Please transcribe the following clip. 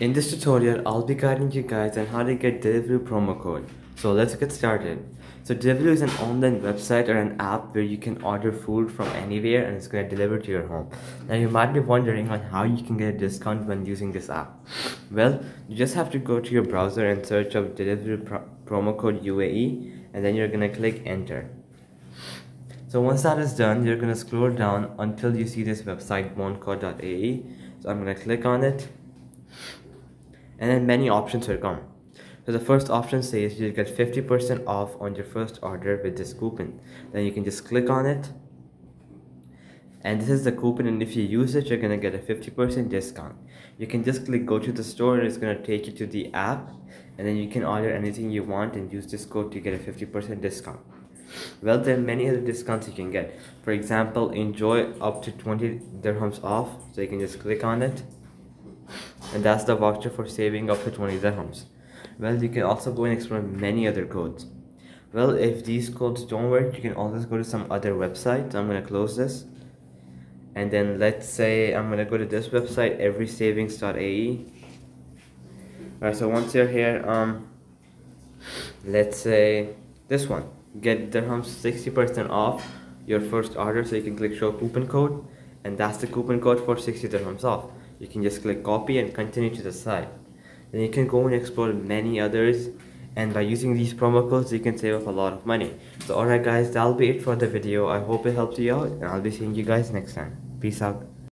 In this tutorial, I'll be guiding you guys on how to get Deliveroo promo code. So let's get started. So Deliveroo is an online website or an app where you can order food from anywhere and it's going to deliver to your home. Now you might be wondering on how you can get a discount when using this app. Well, you just have to go to your browser and search up Deliveroo pro promo code UAE and then you're going to click enter. So once that is done, you're going to scroll down until you see this website bonecode.ae. So I'm going to click on it and then many options will come. So the first option says you get 50% off on your first order with this coupon. Then you can just click on it. And this is the coupon and if you use it, you're gonna get a 50% discount. You can just click go to the store and it's gonna take you to the app and then you can order anything you want and use this code to get a 50% discount. Well, there are many other discounts you can get. For example, enjoy up to 20 dirhams off. So you can just click on it and that's the voucher for saving up to 20 dirhams well you can also go and explore many other codes. Well if these codes don't work you can always go to some other website. I'm going to close this. And then let's say i'm going to go to this website everysavings.ae alright so once you're here um let's say this one. Get dirhams 60% off your first order so you can click show coupon code. And that's the coupon code for 60 dirhams off you can just click copy and continue to the side then you can go and explore many others and by using these promo codes you can save up a lot of money. So alright guys that'll be it for the video. I hope it helped you out and i'll be seeing you guys next time. Peace out